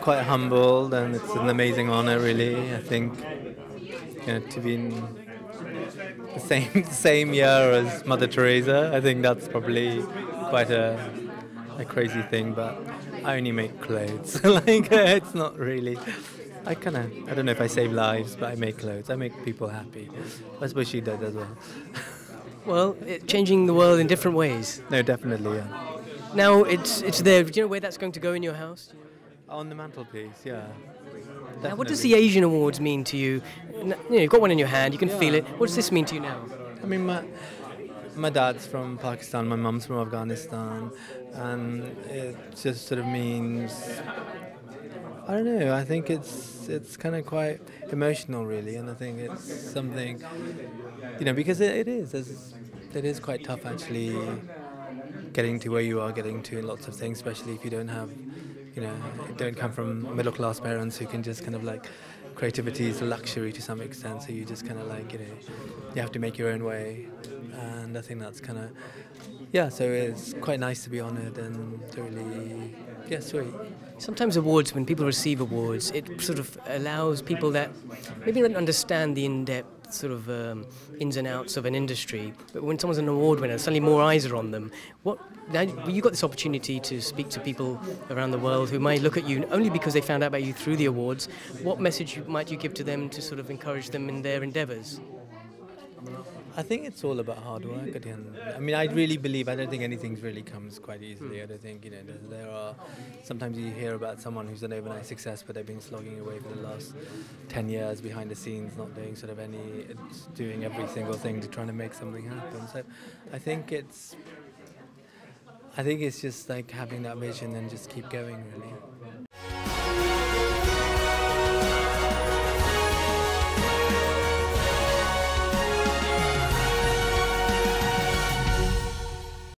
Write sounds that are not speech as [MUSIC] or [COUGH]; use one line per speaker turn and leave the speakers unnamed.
quite humbled, and it's an amazing honor, really. I think you know, to be in the same [LAUGHS] same year as Mother Teresa. I think that's probably quite a a crazy thing, but I only make clothes. [LAUGHS] like it's not really. I kind of I don't know if I save lives, but I make clothes. I make people happy. I suppose she does as well. [LAUGHS]
Well, it, changing the world in different ways.
no, definitely. Yeah.
Now it's it's there. Do you know where that's going to go in your house?
On the mantelpiece, yeah.
Now, what does the Asian Awards mean to you? You know, you've got one in your hand. You can feel it. What does this mean to you now?
I mean, my, my dad's from Pakistan, my mum's from Afghanistan, and it just sort of means I don't know. I think it's it's kind of quite emotional, really, and I think it's something you know because it, it is it is quite tough actually getting to where you are getting to in lots of things, especially if you don't have you know don't come from middle class parents who can just kind of like creativity is a luxury to some extent, so you just kind of like you know you have to make your own way, and I think that's kind of yeah. So it's quite nice to be honoured and to really yeah sweet.
Sometimes awards, when people receive awards, it sort of allows people that maybe don't understand the in-depth sort of um, ins and outs of an industry. But when someone's an award winner, suddenly more eyes are on them. What now you got this opportunity to speak to people around the world who might look at you only because they found out about you through the awards. What message might you give to them to sort of encourage them in their endeavours?
I think it's all about hard work at the end. I mean, I really believe. I don't think anything really comes quite easily. I don't think you know there, there are. Sometimes you hear about someone who's an overnight success, but they've been slogging away for the last ten years behind the scenes, not doing sort of any, doing every single thing to trying to make something happen. So, I think it's. I think it's just like having that vision and just keep going, really.